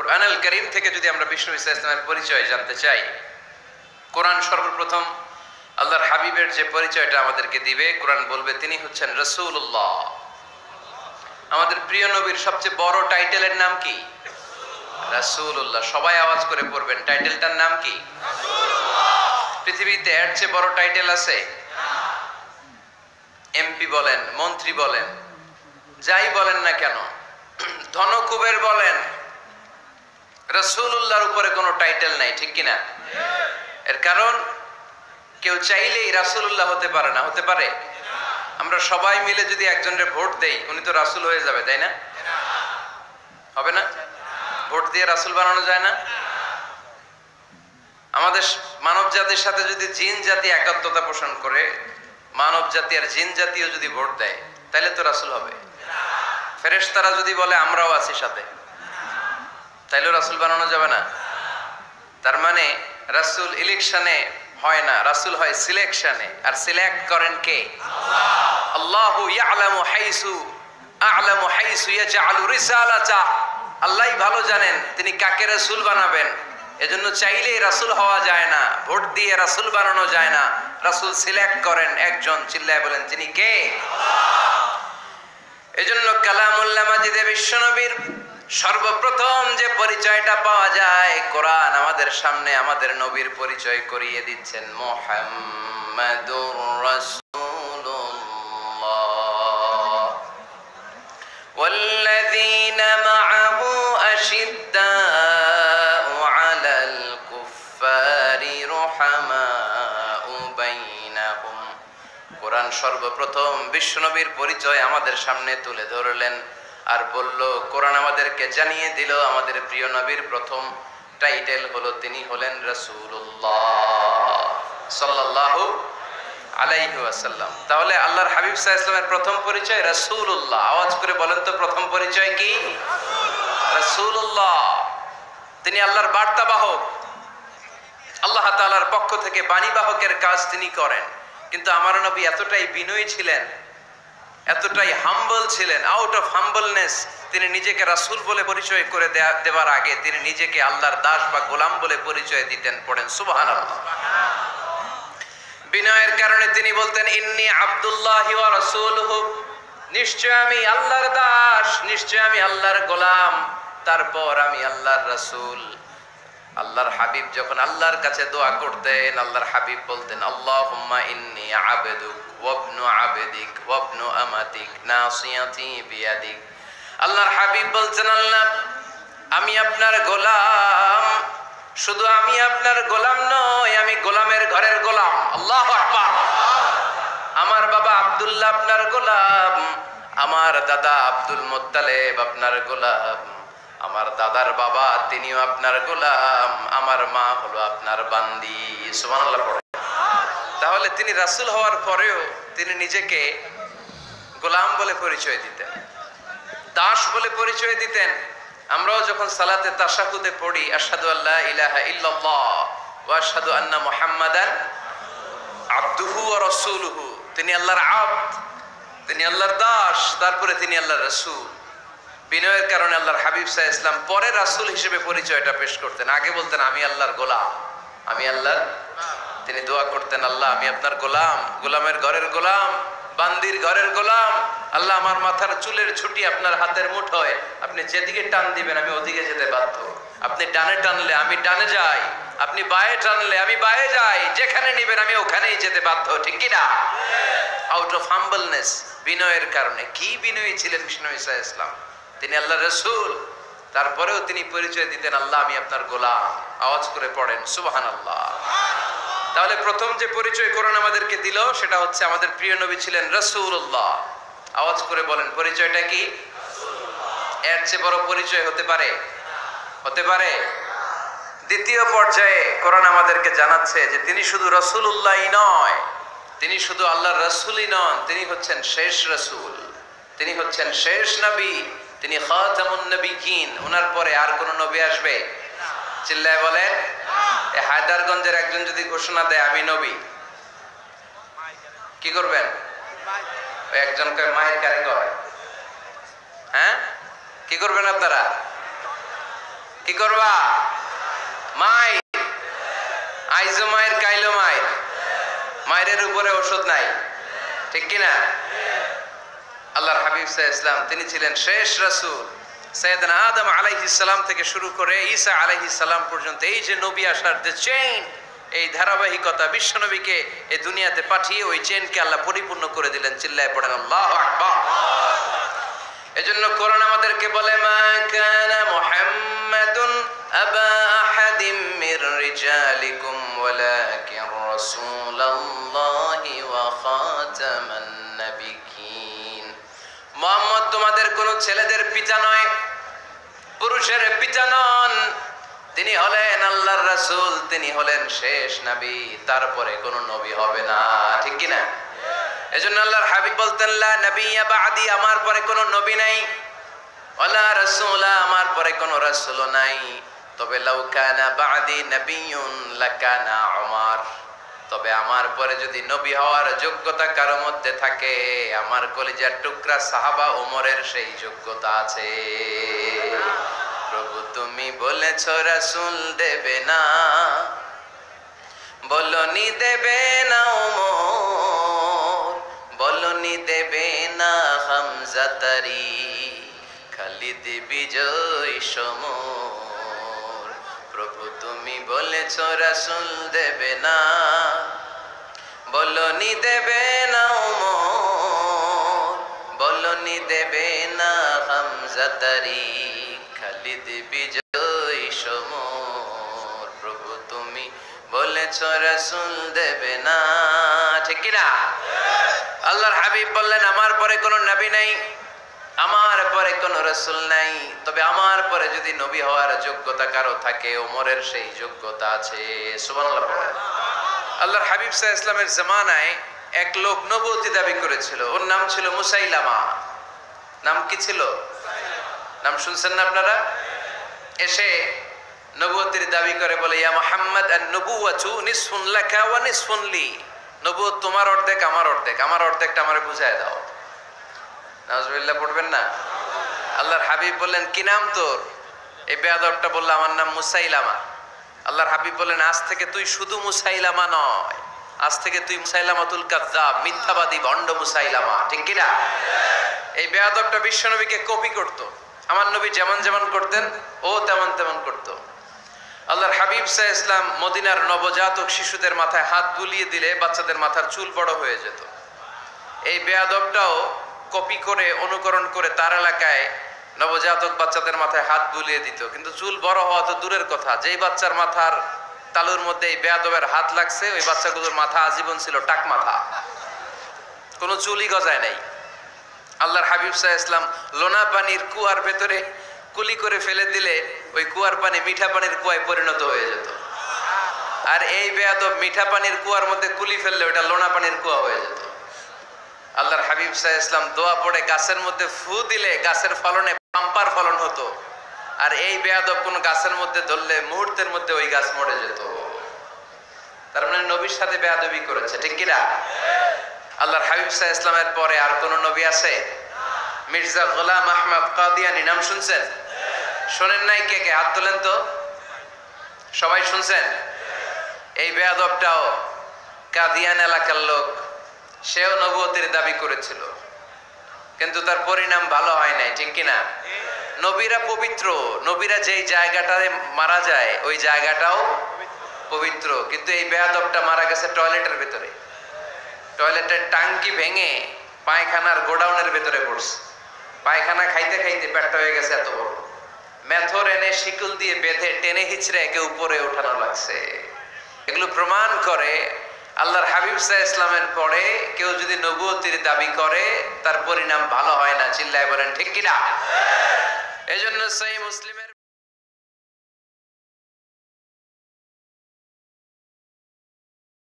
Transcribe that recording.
কোরআনুল করিম থেকে যদি আমরা বিষ্ণু ইসা ইসলামের পরিচয় জানতে চাই, কোরআন সর্বপ্রথম আল্লাহর হাবিবের যে পরিচয়টা আমাদেরকে দিবে, কোরআন বলবে তিনি হচ্ছেন রসুল্লাহ আমাদের প্রিয় নবীর সবচেয়ে বড় টাইটেলের নাম কি? রাসূলুল্লাহ। সবাই আওয়াজ করে পড়বেন, টাইটেলটার নাম কি? পৃথিবীতে এর চেয়ে বড় টাইটেল আছে? এমপি বলেন, মন্ত্রী বলেন, যাই বলেন না কেন, ধনকুবের বলেন রসুল্লাহর উপরে কোনো টাইটেল নাই, ঠিক কিনা? এর কারণ, কেউ চাইলেই রাসুল্লাহ হতে পারে না, হতে পারে? আমরা সবাই মিলে যদি একজনের ভোট দেই, উনি তো রাসুল হয়ে যাবে, তাই না? হবে না? ভোট দিয়ে রাসুল বানানো যায় না? আমাদের মানব জাতির সাথে যদি জিন জাতি একাত্মতা পোষণ করে, মানব জাতি আর জিন জাতিও যদি ভোট দেয় তাহলে তো রাসুল হবে। ফেরেশতারা যদি বলে, আমরাও আছি সাথে। তাইলেও রাসুল বানানো যাবে না। তার মানে রাসুল ইলেকশনে হয় না, রাসুল হয় সিলেকশনে আর সিলেক্ট করেন কে? আল্লাহ ইয়ালামু হাইসু, আ'লামু হাইসু রিসালাতা। ভালো জানেন তিনি কাকে রাসূল বানাবেন। এজন্য চাইলেই রাসূল হওয়া যায় না, ভোট দিয়ে রাসূল বানানো যায় না। রাসূল সিলেক্ট করেন, একজন চিল্লায় বলেন, তিনি কে? এজন্য মাজিদে বিশ্বনবীর সর্বপ্রথম যে পরিচয়টা পাওয়া যায় কোরআন আমাদের সামনে আমাদের নবীর পরিচয় করিয়ে দিচ্ছেন মোহাম্মদুর রাসূলুল্লাহ والذين معه أشداء على الكفار رحماء بينهم কোরআন সর্বপ্রথম বিশ্বনবীর পরিচয় আমাদের সামনে তুলে ধরলেন আর বলল, কোরআন আমাদেরকে জানিয়ে দিল, আমাদের প্রিয় নবীর প্রথম টাইটেল হলো, তিনি হলেন রসুল্লাহ তাহলে আল্লাহর হাবিব ইসলামের প্রথম পরিচয় রাসূলুল্লাহ। আওয়াজ করে বলেন তো, প্রথম পরিচয় কি? রাসূলুল্লাহ। তিনি আল্লাহর বার্তাবাহক। আল্লাহ তাআলার পক্ষ থেকে বাণীবাহকের কাজ তিনি করেন। কিন্তু আমার নবী এতটাই বিনয়ী ছিলেন এতটাই হাম্বল ছিলেন আউট অফ হাম্বলনেস তিনি নিজেকে রাসূল বলে পরিচয় করে দেওয়ার আগে তিনি নিজেকে আল্লাহর দাস বা গোলাম বলে পরিচয় দিতেন, পড়েন সুবহানাল্লাহ। বিনয়ের কারণে তিনি বলতেন, ইন্নি আব্দুল্লাহ নিশ্চয় আমি আল্লাহর দাস, নিশ্চয় আমি আল্লাহর গোলাম, তারপর আমি আল্লাহর রাসূল। আল্লাহর হাবিব যখন আল্লাহর কাছে দোয়া করতেন, আল্লাহর হাবিব বলতেন, আল্লাহুম্মা ইন্নি আবেদুক ওয়াবনু আবেদিক ওয়াবনু আমাতিক নাসিয়াতি বিয়াদিক। আল্লাহর হাবিব বলছেন, আল্লাহ, আমি আপনার গোলাম। শুধু আমি আপনার গোলাম নই, আমি গোলামের ঘরের গোলাম। আল্লাহ আকবার। আমার বাবা আব্দুল্লাহ আপনার গোলাম, আমার দাদা আব্দুল মোত্তালেব আপনার গোলাম। আমার দাদার বাবা, তিনিও আপনার গোলাম, আমার মা হলো আপনার বান্দি। তাহলে তিনি রাসূল হওয়ার পরেও তিনি নিজেকে গোলাম বলে পরিচয় দিতেন, দাস বলে পরিচয় দিতেন। আমরাও যখন সালাতে তাশাহুদে পড়ি আসাদু আল্লাহ ইলাহা ইল্লাল্লাহ ওয়া আশহাদু আন্না মুহাম্মাদান আবদুহু ওয়া রাসূলুহু। তিনি আল্লাহর আবদ, তিনি আল্লাহর দাস, তারপরে তিনি আল্লাহর রাসূল। বিনয়ের কারণে আল্লাহর হাবিব সাহ ইসলাম পরে রাসূল হিসেবে পরিচয়টা পেশ করতেন। আগে বলতেন, আমি আল্লাহর গোলাম। আমি আল্লাহর তিনি দোয়া করতেন, আল্লাহ, আমি আপনার গোলাম। গোলামের ঘরের গোলাম, বান্দির ঘরের গোলাম। আল্লাহ, আমার মাথার চুলের ছুটি আপনার হাতের মুঠোয় আপনি যেদিকে টান দিবেন, আমি ওদিকে যেতে বাধ্য। আপনি ডানে টানলে আমি ডানে যাই। আপনি বায়ে টানলে আমি বায়ে যাই। যেখানে নিবেন, আমি ওখানেই যেতে বাধ্য। ঠিক কিনা আউট অফ হাম্বলনেস বিনয়ের কারণে। কি বিনয়ী ছিলেন বিষ্ণু ইসা ইসলাম? তিনি আল্লাহ রসুল। তারপরেও তিনি পরিচয় দিতেন আল্লাহ আমি আপনার গোলাম। আওয়াজ করে পড়েন সুবাহান আল্লাহ তাহলে প্রথম যে পরিচয় কোরআন আমাদেরকে দিল সেটা হচ্ছে আমাদের প্রিয় নবী ছিলেন রসুল্লাহ আওয়াজ করে বলেন পরিচয়টা কি? এর চেয়ে বড় পরিচয় হতে পারে? হতে পারে? দ্বিতীয় পর্যায়ে কোরআন আমাদেরকে জানাচ্ছে যে তিনি শুধু রসুল্লাহই নয় তিনি শুধু আল্লাহ রসুলই নন তিনি হচ্ছেন শেষ রসুল। তিনি হচ্ছেন শেষ নবী। তিনি ওনার পরে আর কোন নবী আসবে? চিল্লায় বলেন হায়দারগঞ্জের একজন যদি ঘোষণা দেয় আমি নবী। কি করবেন? একজনকে মায়ের কারে কয় হ্যাঁ? কি করবেন আপনারা? কি করবা? মাই। আইজো মায়ের কাইলো মায়ের। মায়ের উপরে ওষুধ নাই। ঠিক কিনা? আল্লাহর হাবিব সাহ ইসলাম, তিনি ছিলেন শেষ রাসূল। সৈয়দনা আদম আলাইহিস সালাম থেকে শুরু করে ঈসা আলাইহিস সালাম পর্যন্ত, এই যে নবী আসার যে চেইন এই ধারাবাহিকতা বিশ্বনবীকে এই দুনিয়াতে পাঠিয়ে ওই চেইনকে আল্লাহ পরিপূর্ণ করে দিলেন, চিল্লায় পড়েন, আল্লাহু আকবার! এজন্য কোরআন আমাদেরকে বলে, মা কানা মুহাম্মাদুন আবা আহাদিম মির রিজালিকুম, ওয়ালাকিন রাসূলুল্লাহি ওয়া খাতামান মুহাম্মদ, তোমাদের কোন ছেলেদের পিতা নয়, পুরুষের পিতা নন। তিনি হলেন আল্লাহর রাসূল, তিনি হলেন শেষ নবী, তারপরে কোন নবী হবে না। ঠিক কি না এজন্য আল্লাহর হাবিব বলতেন, লা নবিয়্যা বাদি, আমার পরে কোনো নবী নাই। ওয়ালা রাসূলা, আমার পরে কোনো রাসূল নাই। তবে লাউ কানা বাদি নবিয়্যুন লাকানা উমর। তবে আমার পরে যদি নবী হওয়ার যোগ্যতা কারও মধ্যে থাকে, আমার কলিজার টুকরা সাহাবা ওমরের সেই যোগ্যতা আছে। প্রভু তুমি বলেছ, রাসূল দেবে না। বলনি দেবে না ওমর, বলনি দেবে না হামজাতারি খালিদ বিজয় সমর। প্রভু তুমি বলেছ, রাসূল দেবে না। বলনি দেবে না ওমর, বলনি দেবে না হামজাতারি খালিদ বিজয় সমর। প্রভু তুমি বলেছ রাসূল দেবে না, ঠিক কি না? আল্লাহর হাবিব বললেন, আমার পরে কোনো নবী নাই, আমার পরে কোনো রসুল নাই। তবে আমার পরে যদি নবী হওয়ার যোগ্যতা কারও থাকে, ওমরের সেই যোগ্যতা আছে। পড়েন আল্লাহর হাবিব সাহা ইসলামের জামানায় এক লোক নবতী দাবি করেছিল। ওর নাম ছিল মুসাইলামা। নাম কি ছিল? নাম শুনছেন না আপনারা? এসে নবুয়তির দাবি করে বলে ইয়া মুহাম্মদ আর নবুয়াতু নিসফুন লাকা ওয়া নিসফুন লি। নবুয়ত তোমার অর্ধেক আমার অর্ধেক আমার অর্ধেকটা আমার বুঝায় দাও। নাউজুবিল্লাহ পড়বেন না? আল্লাহর হাবিব বললেন কি নাম তোর? এই বেয়াদবটা বলল আমার নাম মুসাইলামা। আল্লাহর হাবিব বলেন, আজ থেকে তুই শুধু মুসাইলামা নয়, আজ থেকে তুই মুসাইলামাতুল কাজ্জাব মিথ্যাবাদী, ভণ্ড মুসাইলামা। ঠিক কিনা? এই বেয়াদবটা বিশ্বনবীকে কপি করত। আমার নবী যেমন যেমন করতেন, ও তেমন তেমন করত। আল্লাহর হাবিব সাহ ইসলাম মদিনার নবজাতক শিশুদের মাথায় হাত বুলিয়ে দিলে বাচ্চাদের মাথার চুল বড় হয়ে যেত। এই বেয়াদবটাও কপি করে, অনুকরণ করে তার এলাকায় নবজাতক বাচ্চাদের মাথায় হাত বুলিয়ে দিত। কিন্তু চুল বড় হওয়া তো দূরের কথা। যেই বাচ্চার মাথার তালুর মধ্যে এই বেয়াদবের হাত লাগছে, ওই বাচ্চাগুলোর মাথা আজীবন ছিল টাক মাথা। কোনো চুলই গজায় নাই। আল্লাহর হাবিব সাহা ইসলাম লোনা পানির কুয়ার ভেতরে কুলি করে ফেলে দিলে ওই কুয়ার পানি মিঠা পানির কুয়ায় পরিণত হয়ে যেত। আর এই বেয়াদব মিঠা পানির কুয়ার মধ্যে কুলি ফেললে ওটা লোনা পানির কুয়া হয়ে যেত। আল্লাহর হাবিব সাহা ইসলাম দোয়া পড়ে গাছের মধ্যে ফু দিলে গাছের ফলনে পাম্পার ফলন হতো। আর এই বেয়াদব কোন গাছের মধ্যে ধরলে মুহূর্তের মধ্যে ওই গাছ মরে যেত। তার মানে নবীর সাথে বেয়াদবি করেছে, ঠিক কিনা? আল্লাহর হাবিব সাহা ইসলামের পরে আর কোন নবী আছে? মির্জা গোলাম আহমদ কাদিয়ানি, নাম শুনছেন? শোনেন নাই কে কে? হাত তোলেন তো। সবাই শুনছেন? এই বেয়াদবটাও কাদিয়ান এলাকার লোক, সেও নবতির দাবি করেছিল। কিন্তু তার পরিণাম ভালো হয় নাই, ঠিক কিনা? নবীরা পবিত্র, নবীরা যেই জায়গাটায় মারা যায়, ওই জায়গাটাও পবিত্র। কিন্তু এই বেয়াদবটা মারা গেছে টয়লেটের ভেতরে। টয়লেটের টাঙ্কি ভেঙে পায়খানার গোডাউনের ভেতরে পড়ছে। পায়খানা খাইতে খাইতে পেটটা হয়ে গেছে এত বড়। মেথর এনে শিকল দিয়ে বেঁধে, টেনে হিচড়ে একে উপরে ওঠানো লাগছে। এগুলো প্রমাণ করে আল্লাহর হাবিব সাহ ইসলামের পরে কেউ যদি নবুয়তির দাবি করে, তার পরিণাম ভালো হয় না, চিল্লায় বলেন, ঠিক কিনা? এই জন্য সেই মুসলিম